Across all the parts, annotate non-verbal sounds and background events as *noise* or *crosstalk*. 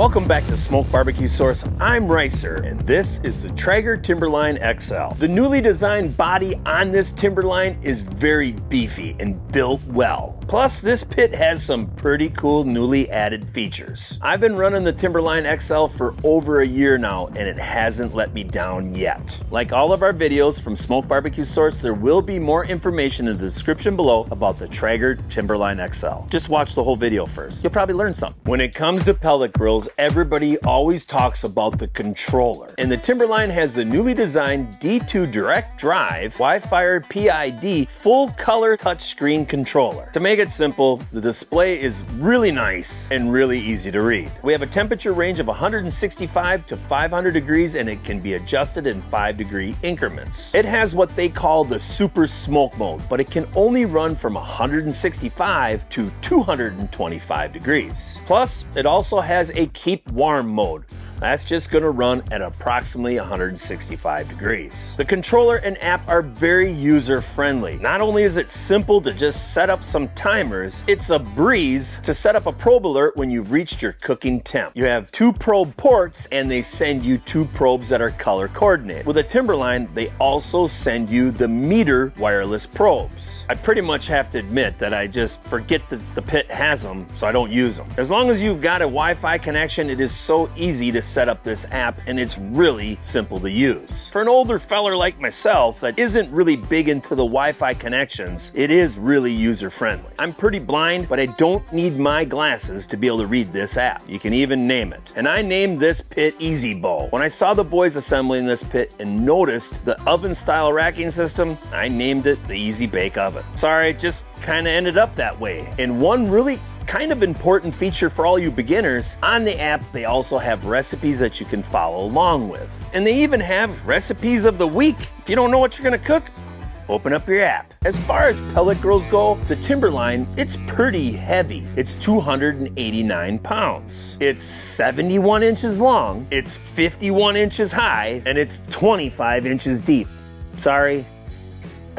Welcome back to Smoke Barbecue Source. I'm Ricer, and this is the Traeger Timberline XL. The newly designed body on this Timberline is very beefy and built well. Plus, this pit has some pretty cool newly added features. I've been running the Timberline XL for over a year now, and it hasn't let me down yet. Like all of our videos from Smoke Barbecue Source, there will be more information in the description below about the Traeger Timberline XL. Just watch the whole video first. You'll probably learn something. When it comes to pellet grills, everybody always talks about the controller. And the Timberline has the newly designed D2 Direct Drive WiFIRE PID full color touchscreen controller. To make it simple, the display is really nice and really easy to read. We have a temperature range of 165 to 500 degrees and it can be adjusted in 5 degree increments. It has what they call the super smoke mode, but it can only run from 165 to 225 degrees. Plus, it also has a keep warm mode, that's just gonna run at approximately 165 degrees. The controller and app are very user friendly. Not only is it simple to just set up some timers, it's a breeze to set up a probe alert when you've reached your cooking temp. You have two probe ports and they send you two probes that are color coordinated. With a Timberline, they also send you the MEATER wireless probes. I pretty much have to admit that I just forget that the pit has them, so I don't use them. As long as you've got a Wi-Fi connection, it is so easy to set up this app and it's really simple to use. For an older feller like myself that isn't really big into the Wi-Fi connections, it is really user friendly. I'm pretty blind, but I don't need my glasses to be able to read this app. You can even name it. And I named this pit Easy Bowl. When I saw the boys assembling this pit and noticed the oven style racking system, I named it the Easy Bake Oven. Sorry, it just kind of ended up that way. And one really kind of important feature for all you beginners. On the app, they also have recipes that you can follow along with. And they even have recipes of the week. If you don't know what you're gonna cook, open up your app. As far as pellet grills go, the Timberline, it's pretty heavy. It's 289 pounds. It's 71 inches long, it's 51 inches high, and it's 25 inches deep. Sorry,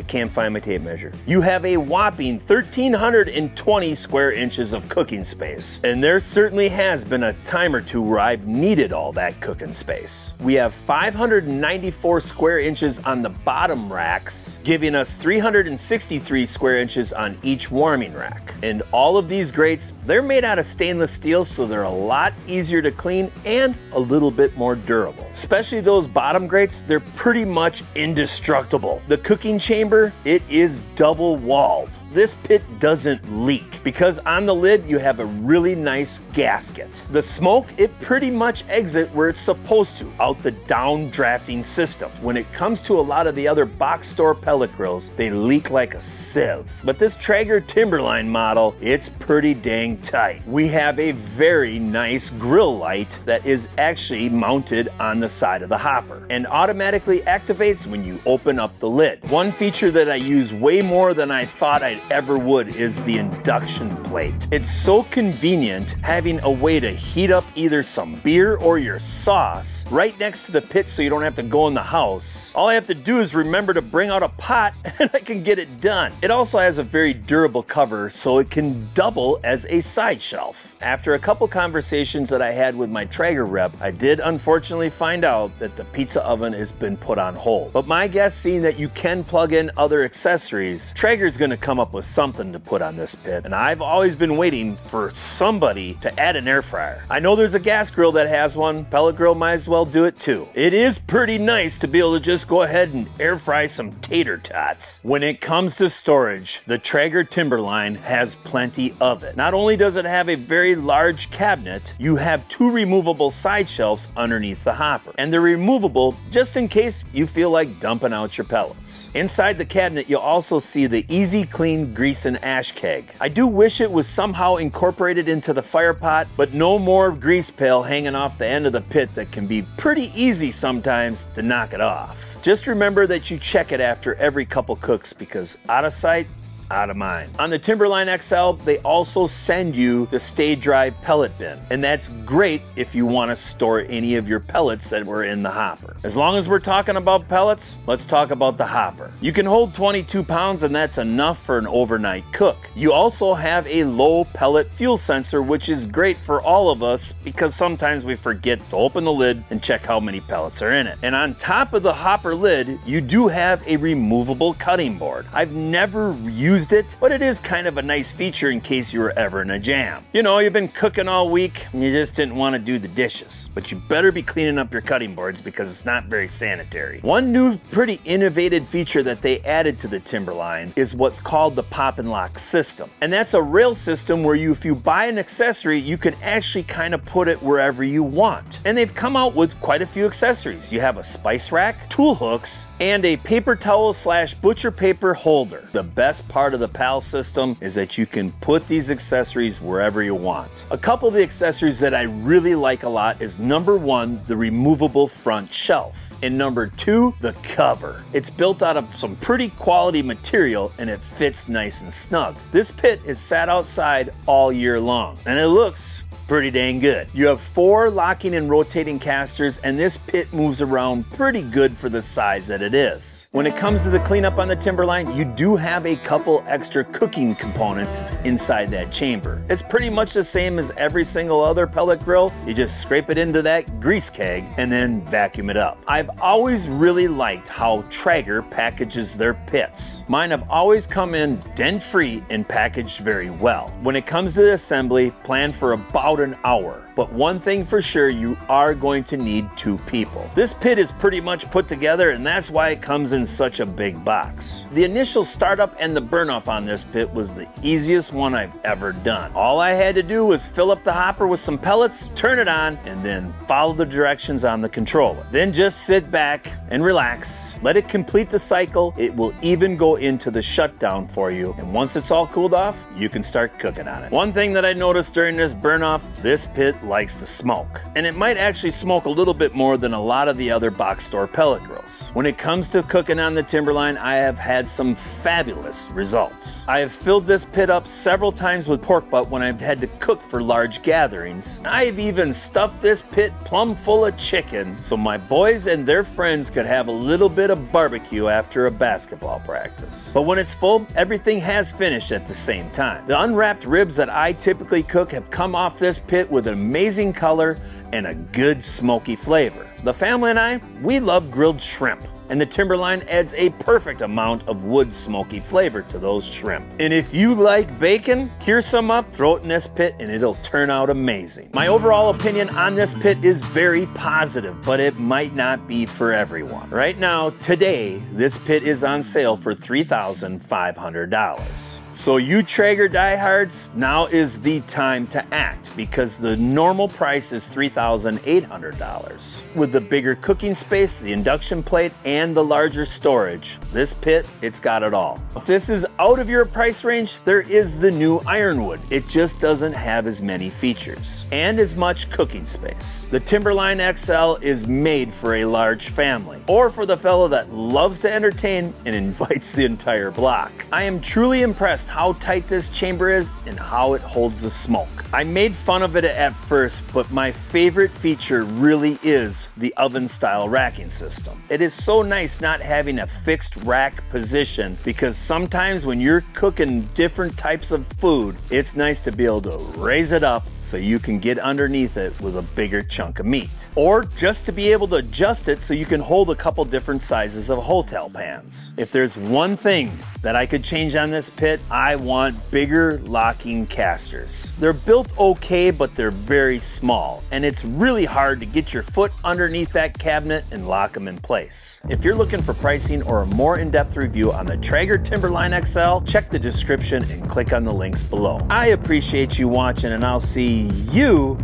I can't find my tape measure. You have a whopping 1,320 square inches of cooking space. And there certainly has been a time or two where I've needed all that cooking space. We have 594 square inches on the bottom racks, giving us 363 square inches on each warming rack. And all of these grates, they're made out of stainless steel, so they're a lot easier to clean and a little bit more durable. Especially those bottom grates, they're pretty much indestructible. The cooking chamber it is double walled. This pit doesn't leak because on the lid you have a really nice gasket. The smoke, it pretty much exit where it's supposed to, out the downdrafting system. When it comes to a lot of the other box store pellet grills, they leak like a sieve. But this Traeger Timberline model, it's pretty dang tight. We have a very nice grill light that is actually mounted on the side of the hopper and automatically activates when you open up the lid. One feature feature that I use way more than I thought I ever would is the induction plate. It's so convenient having a way to heat up either some beer or your sauce right next to the pit so you don't have to go in the house. All I have to do is remember to bring out a pot *laughs* and I can get it done. It also has a very durable cover so it can double as a side shelf. After a couple conversations that I had with my Traeger rep, I did unfortunately find out that the pizza oven has been put on hold. But my guess seeing that you can plug in other accessories, Traeger's gonna come up with something to put on this pit. And I've always been waiting for somebody to add an air fryer. I know there's a gas grill that has one. Pellet grill might as well do it too. It is pretty nice to be able to just go ahead and air fry some tater tots. When it comes to storage, the Traeger Timberline has plenty of it. Not only does it have a very large cabinet, you have two removable side shelves underneath the hopper. And they're removable just in case you feel like dumping out your pellets. Inside the cabinet, you'll also see the Easy Clean Grease and Ash Keg. I do wish it was somehow incorporated into the fire pot, but no more grease pail hanging off the end of the pit that can be pretty easy sometimes to knock it off. Just remember that you check it after every couple cooks because out of sight, out of mind. On the Timberline XL, they also send you the stay dry pellet bin, and that's great if you want to store any of your pellets that were in the hopper. As long as we're talking about pellets, let's talk about the hopper. You can hold 22 pounds and that's enough for an overnight cook. You also have a low pellet fuel sensor, which is great for all of us because sometimes we forget to open the lid and check how many pellets are in it. And on top of the hopper lid, you do have a removable cutting board. I've never used it, but it is kind of a nice feature in case you were ever in a jam. You know, you've been cooking all week and you just didn't want to do the dishes, but you better be cleaning up your cutting boards because it's not very sanitary. One new pretty innovative feature that they added to the Timberline is what's called the pop and lock system. And that's a rail system where you, if you buy an accessory, you can actually kind of put it wherever you want. And they've come out with quite a few accessories. You have a spice rack, tool hooks, and a paper towel slash butcher paper holder. The best part of the PAL system is that you can put these accessories wherever you want. A couple of the accessories that I really like a lot is number one, the removable front shelf. And number two, the cover. It's built out of some pretty quality material and it fits nice and snug. This pit is sat outside all year long and it looks pretty dang good. You have four locking and rotating casters and this pit moves around pretty good for the size that it is. When it comes to the cleanup on the Timberline, you do have a couple extra cooking components inside that chamber. It's pretty much the same as every single other pellet grill. You just scrape it into that grease keg and then vacuum it up. I've always really liked how Traeger packages their pits. Mine have always come in dent-free and packaged very well. When it comes to the assembly, plan for about an hour. But one thing for sure, you are going to need two people. This pit is pretty much put together and that's why it comes in such a big box. The initial startup and the burn off on this pit was the easiest one I've ever done. All I had to do was fill up the hopper with some pellets, turn it on, and then follow the directions on the controller. Then just sit back and relax, let it complete the cycle. It will even go into the shutdown for you. And once it's all cooled off, you can start cooking on it. One thing that I noticed during this burn off, this pit likes to smoke. And it might actually smoke a little bit more than a lot of the other box store pellet grills. When it comes to cooking on the Timberline, I have had some fabulous results. I have filled this pit up several times with pork butt when I've had to cook for large gatherings. I've even stuffed this pit plumb full of chicken so my boys and their friends could have a little bit of barbecue after a basketball practice. But when it's full, everything has finished at the same time. The unwrapped ribs that I typically cook have come off this pit with amazing color and a good smoky flavor. The family and I, we love grilled shrimp and the Timberline adds a perfect amount of wood smoky flavor to those shrimp. And if you like bacon, cure some up, throw it in this pit, and it'll turn out amazing. My overall opinion on this pit is very positive, but it might not be for everyone. Right now, today, this pit is on sale for $3,500. So you Traeger diehards, now is the time to act because the normal price is $3,800. With the bigger cooking space, the induction plate, and the larger storage, this pit, it's got it all. If this is out of your price range, there is the new Ironwood. It just doesn't have as many features and as much cooking space. The Timberline XL is made for a large family or for the fellow that loves to entertain and *laughs* invites the entire block. I am truly impressed how tight this chamber is and how it holds the smoke. I made fun of it at first, but my favorite feature really is the oven style racking system. It is so nice not having a fixed rack position because sometimes when you're cooking different types of food, it's nice to be able to raise it up so you can get underneath it with a bigger chunk of meat. Or just to be able to adjust it so you can hold a couple different sizes of hotel pans. If there's one thing that I could change on this pit, I want bigger locking casters. They're built okay, but they're very small, and it's really hard to get your foot underneath that cabinet and lock them in place. If you're looking for pricing or a more in-depth review on the Traeger Timberline XL, check the description and click on the links below. I appreciate you watching, and I'll see you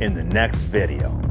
in the next video.